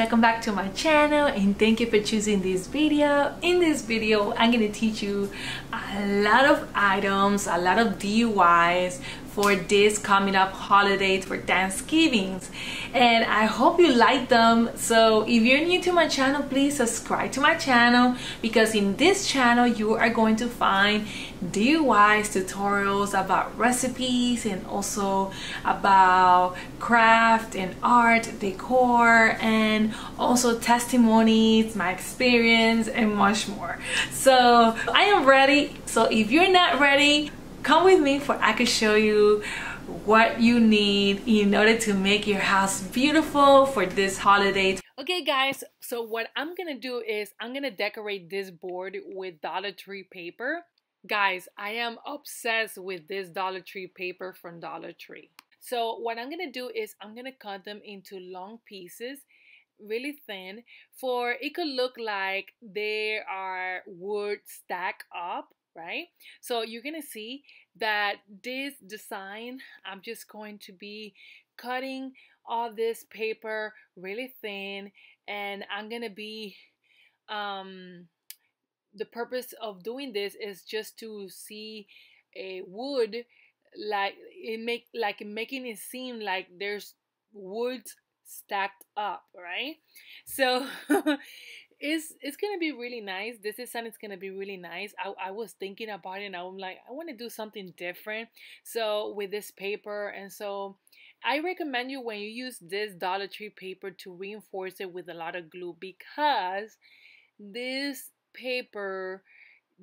Welcome back to my channel and thank you for choosing this video. In this video, I'm to teach you a lot of items, a lot of DIYs for this coming up holidays for Thanksgivings. And I hope you like them. So if you're new to my channel please subscribe to my channel because in this channel you are going to find DIYs tutorials about recipes and also about craft and art decor and also testimonies my experience and much more. So I am ready. So if you're not ready come with me for I can show you what you need in order to make your house beautiful for this holiday. Okay guys, so what I'm gonna do is I'm gonna decorate this board with Dollar Tree paper. Guys, I am obsessed with this Dollar Tree paper from Dollar Tree. So what I'm gonna do is I'm gonna cut them into long pieces really thin for it could look like they are wood stack up right? So you're gonna see that this design, I'm just going to be cutting all this paper really thin and I'm gonna be um, the purpose of doing this is just to see a wood like it make like making it seem like there's wood stacked up right so it's it's gonna be really nice. This is something it's gonna be really nice. I, I was thinking about it and I'm like, I want to do something different. So with this paper, and so I recommend you when you use this Dollar Tree paper to reinforce it with a lot of glue because this paper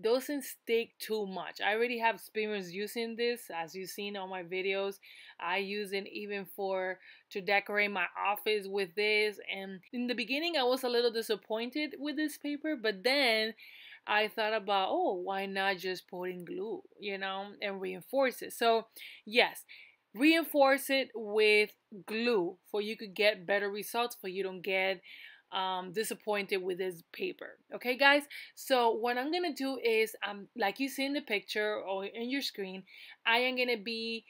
doesn't stick too much. I already have experience using this as you've seen on my videos. I use it even for to decorate my office with this and in the beginning I was a little disappointed with this paper but then I thought about oh why not just put in glue you know and reinforce it. So yes reinforce it with glue for you could get better results for you don't get um, disappointed with this paper. Okay, guys? So what I'm going to do is, um, like you see in the picture or in your screen, I am going to be,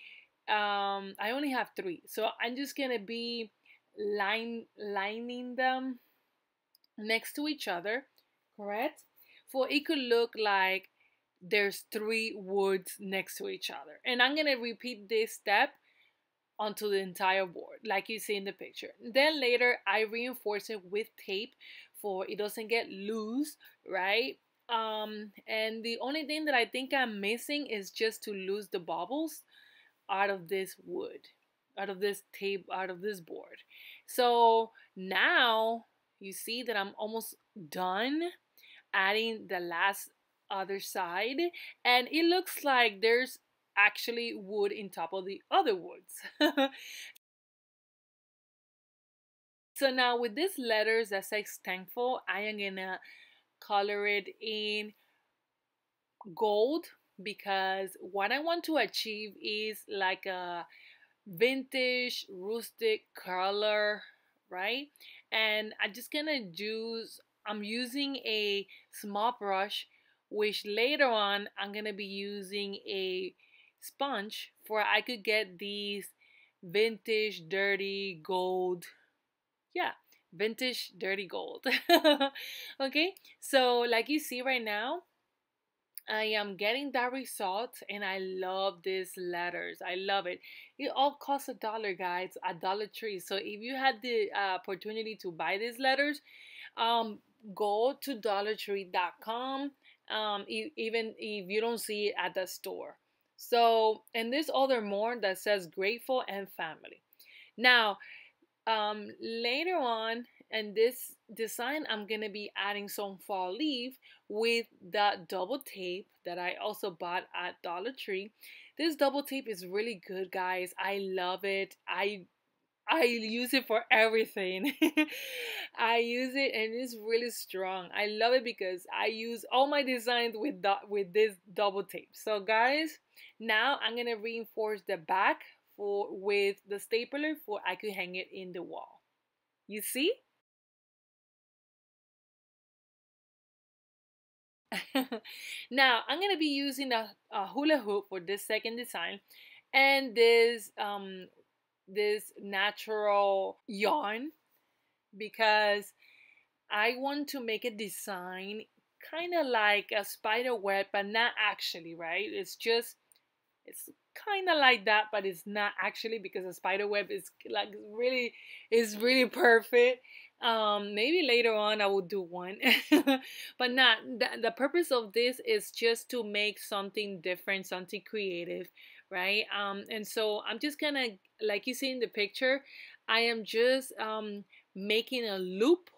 um, I only have three. So I'm just going to be line lining them next to each other, correct? For it could look like there's three woods next to each other. And I'm going to repeat this step onto the entire board like you see in the picture. Then later I reinforce it with tape for it doesn't get loose, right? Um, and the only thing that I think I'm missing is just to lose the bubbles out of this wood, out of this tape, out of this board. So now you see that I'm almost done adding the last other side and it looks like there's actually wood in top of the other woods. so now with these letters that says thankful, I am gonna color it in gold because what I want to achieve is like a vintage rustic color, right? And I'm just gonna use, I'm using a small brush which later on I'm gonna be using a sponge for I could get these vintage dirty gold yeah vintage dirty gold okay so like you see right now I am getting that result and I love these letters. I love it. It all costs a dollar, guys, a Dollar Tree. So if you had the uh, opportunity to buy these letters, um, go to dollartree.com um, e even if you don't see it at the store. So, and this other more that says grateful and family. Now, um, later on in this design, I'm going to be adding some fall leaf with that double tape that I also bought at Dollar Tree. This double tape is really good, guys. I love it. I I use it for everything. I use it and it's really strong. I love it because I use all my designs with with this double tape. So guys, now I'm gonna reinforce the back for with the stapler for I could hang it in the wall. You see? now I'm gonna be using a, a, hula hoop for this second design and this um this natural yarn because I want to make a design kind of like a spider web, but not actually, right? It's just, it's kind of like that, but it's not actually because a spider web is like really, is really perfect. Um, maybe later on I will do one, but not the, the purpose of this is just to make something different, something creative, right? Um, and so I'm just gonna, like you see in the picture, I am just um making a loop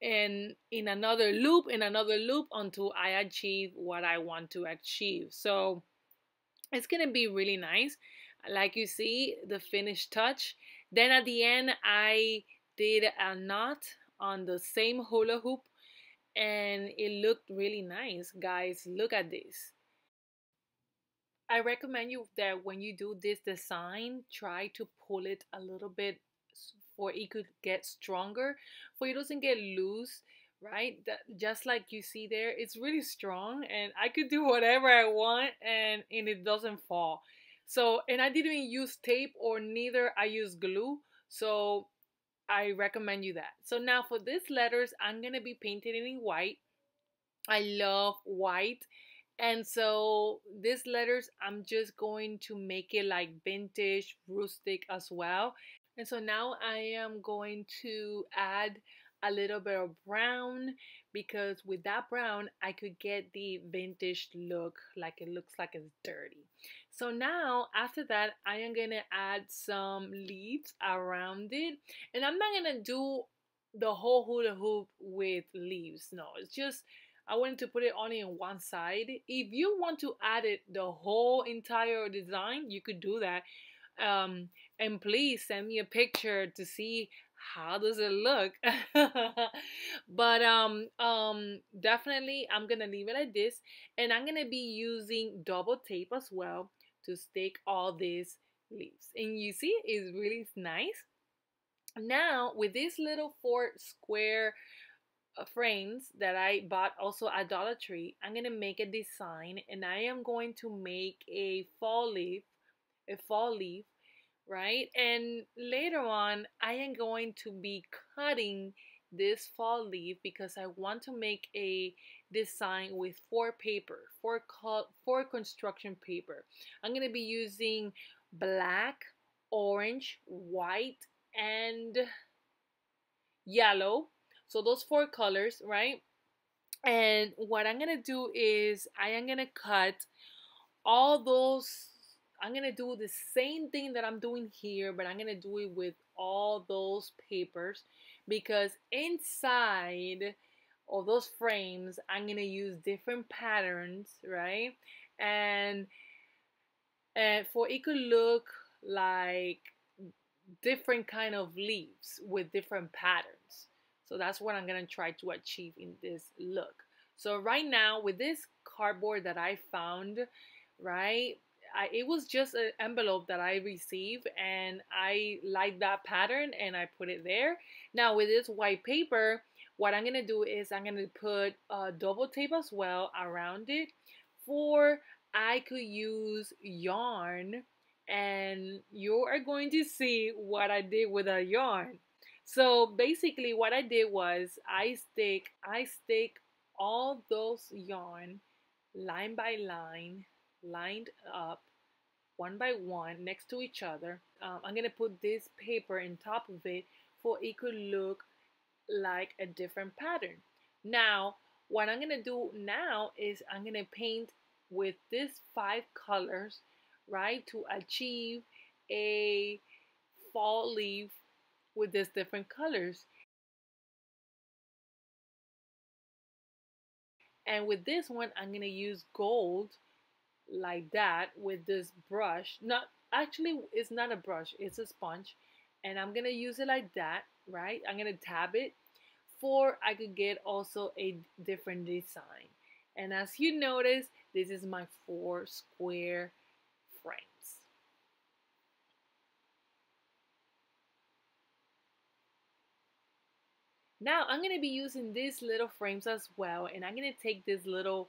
and in another loop in another loop until I achieve what I want to achieve. So it's gonna be really nice. Like you see, the finished touch. Then at the end, I did a knot on the same hula hoop and it looked really nice. Guys, look at this. I recommend you that when you do this design, try to pull it a little bit for it could get stronger, for it doesn't get loose, right? That just like you see there, it's really strong and I could do whatever I want and, and it doesn't fall. So, and I didn't use tape or neither I use glue. So I recommend you that. So now for these letters, I'm going to be painting it in white. I love white. And so these letters, I'm just going to make it like vintage, rustic as well. And so now I am going to add a little bit of brown because with that brown I could get the vintage look like it looks like it's dirty. So now after that I am gonna add some leaves around it. And I'm not gonna do the whole hula hoop with leaves no. It's just I wanted to put it only on one side. If you want to add it the whole entire design you could do that. Um, and please send me a picture to see how does it look? But um um definitely i'm gonna leave it like this and i'm gonna be using double tape as well to stick all these leaves and you see it's really nice. Now with these little four square uh, frames that I bought also at Dollar Tree I'm gonna make a design and I am going to make a fall leaf a fall leaf right? And later on, I am going to be cutting this fall leaf because I want to make a design with four paper, four, four construction paper. I'm going to be using black, orange, white, and yellow. So those four colors, right? And what I'm going to do is I am going to cut all those I'm gonna do the same thing that I'm doing here, but I'm gonna do it with all those papers because inside of those frames, I'm gonna use different patterns, right? And and for it could look like different kind of leaves with different patterns. So that's what I'm gonna try to achieve in this look. So right now with this cardboard that I found, right, I, it was just an envelope that I received and I like that pattern and I put it there. Now with this white paper, what I'm gonna do is I'm gonna put uh, double tape as well around it for I could use yarn and you are going to see what I did with a yarn. So basically what I did was I stick I stick all those yarn line by line lined up one by one next to each other. Um, I'm gonna put this paper in top of it for it could look like a different pattern. Now, what I'm gonna do now is I'm gonna paint with these five colors, right, to achieve a fall leaf with these different colors. And with this one, I'm gonna use gold like that with this brush. Not actually, it's not a brush, it's a sponge. And I'm gonna use it like that, right? I'm gonna tab it for I could get also a different design. And as you notice, this is my four square frames. Now I'm going to be using these little frames as well and I'm going to take these little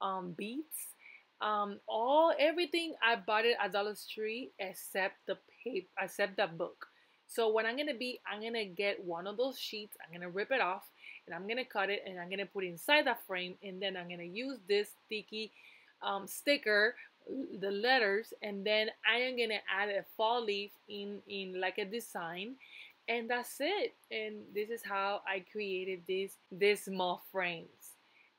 um, beads um, all everything I bought it at Dollar Tree except the paper, except the book. So what I'm gonna be, I'm gonna get one of those sheets, I'm gonna rip it off, and I'm gonna cut it, and I'm gonna put inside that frame, and then I'm gonna use this sticky um, sticker, the letters, and then I am gonna add a fall leaf in in like a design, and that's it. And this is how I created these these small frames.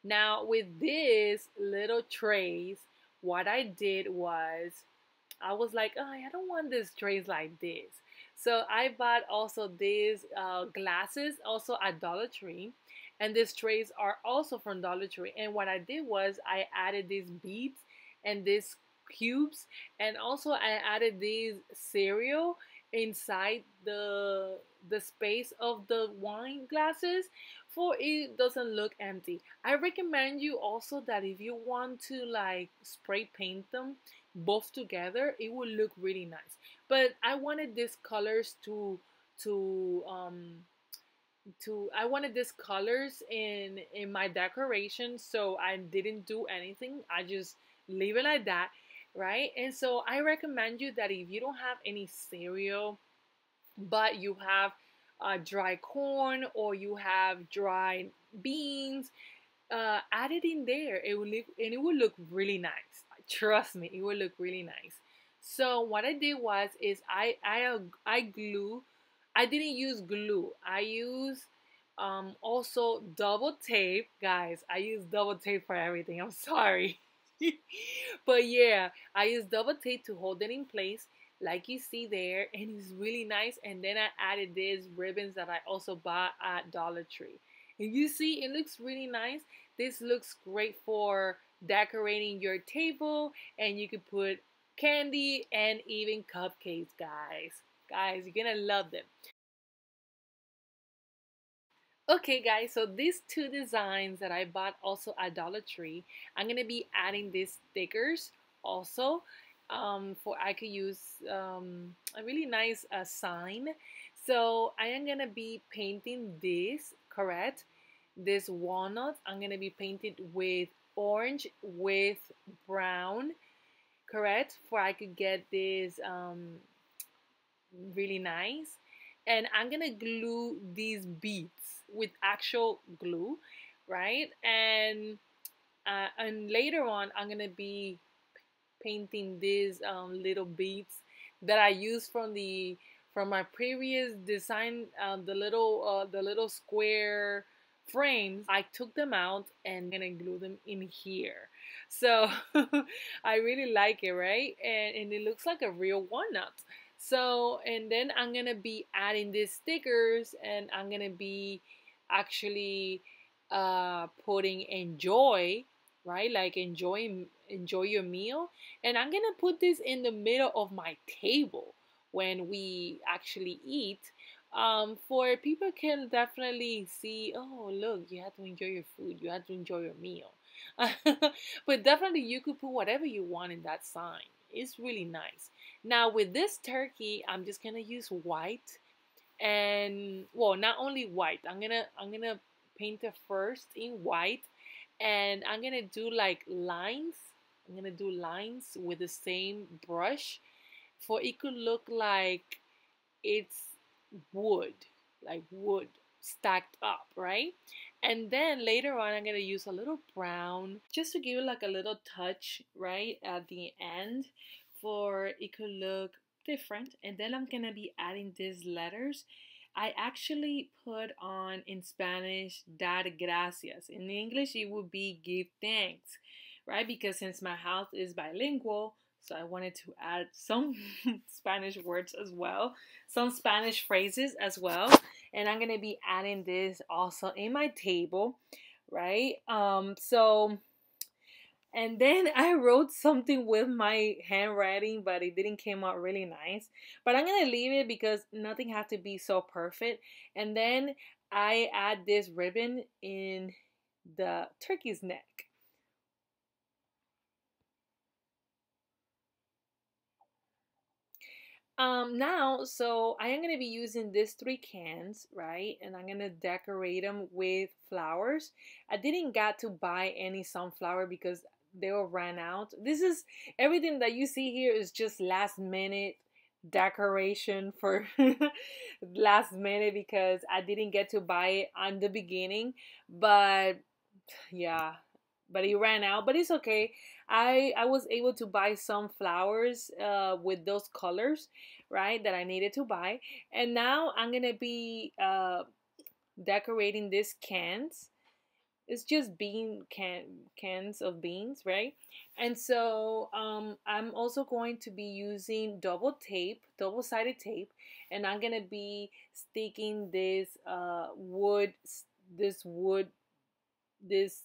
Now with these little trays, what I did was I was like, oh, I don't want these trays like this. So I bought also these uh, glasses also at Dollar Tree. And these trays are also from Dollar Tree. And what I did was I added these beads and these cubes. And also I added these cereal inside the the space of the wine glasses for it doesn't look empty. I recommend you also that if you want to like spray paint them both together, it will look really nice. But I wanted these colors to to um to I wanted these colors in in my decoration so I didn't do anything. I just leave it like that, right? And so I recommend you that if you don't have any cereal but you have uh, dry corn or you have dry beans, uh, add it in there. It will look and it will look really nice. Trust me, it will look really nice. So what I did was is I I I glue. I didn't use glue. I use um, also double tape, guys. I use double tape for everything. I'm sorry. but yeah, I use double tape to hold it in place like you see there and it's really nice and then I added these ribbons that I also bought at Dollar Tree. And you see it looks really nice. This looks great for decorating your table and you could put candy and even cupcakes guys. Guys you're gonna love them. Okay guys, so these two designs that I bought also at Dollar Tree, I'm gonna be adding these stickers also um, for I could use um, a really nice uh, sign. So I am gonna be painting this, correct? This walnut, I'm gonna be painted with orange with brown, correct? For I could get this um, really nice. And I'm gonna glue these beads with actual glue, right? And uh, and later on, I'm gonna be painting these um, little beads that I used from the from my previous design uh, the little uh, the little square frames. I took them out and gonna glue them in here. So I really like it right? And, and it looks like a real walnut. So and then I'm gonna be adding these stickers and I'm gonna be actually uh, putting enjoy right? Like enjoy enjoy your meal. And I'm gonna put this in the middle of my table when we actually eat. Um, for people can definitely see, oh look, you have to enjoy your food, you have to enjoy your meal. but definitely you could put whatever you want in that sign. It's really nice. Now with this turkey, I'm just gonna use white and well not only white, I'm gonna I'm gonna paint it first in white and I'm gonna do like lines. I'm gonna do lines with the same brush. For it could look like it's wood like wood stacked up right? And then later on I'm gonna use a little brown just to give it like a little touch right at the end for it could look different. And then I'm gonna be adding these letters I actually put on in Spanish dar gracias. In English, it would be give thanks, right? Because since my house is bilingual, so I wanted to add some Spanish words as well, some Spanish phrases as well. And I'm going to be adding this also in my table, right? Um, so and then I wrote something with my handwriting, but it didn't came out really nice. But I'm gonna leave it because nothing has to be so perfect. And then I add this ribbon in the turkey's neck. Um, now, so I am going to be using these three cans, right? And I'm going to decorate them with flowers. I didn't get to buy any sunflower because they will run out. This is everything that you see here is just last minute decoration for last minute because I didn't get to buy it on the beginning but yeah but it ran out but it's okay. I I was able to buy some flowers uh, with those colors right that I needed to buy. And now I'm gonna be uh, decorating these cans it's just bean can cans of beans right? And so um, I'm also going to be using double tape double-sided tape and I'm gonna be sticking this uh, wood this wood this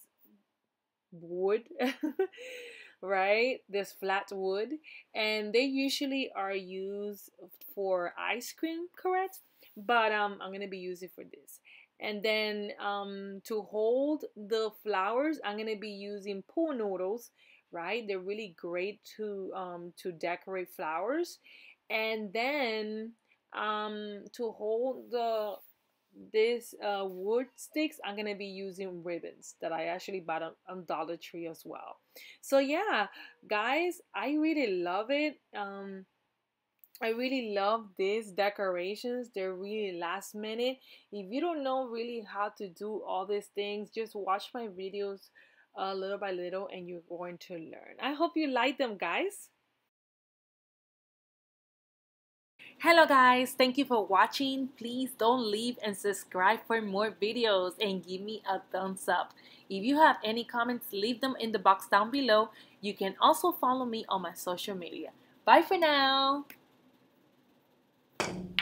wood right? This flat wood. And they usually are used for ice cream correct? But um, I'm gonna be using for this and then um, to hold the flowers, I'm going to be using pool noodles, right? They're really great to, um, to decorate flowers. And then um, to hold the this uh, wood sticks I'm gonna be using ribbons that I actually bought on, on, Dollar Tree as well so yeah guys I really love it um, I really love these decorations. They're really last minute. If you don't know really how to do all these things, just watch my videos uh, little by little and you're going to learn. I hope you like them, guys. Hello guys, thank you for watching. Please don't leave and subscribe for more videos and give me a thumbs up. If you have any comments, leave them in the box down below. You can also follow me on my social media. Bye for now. Thank you.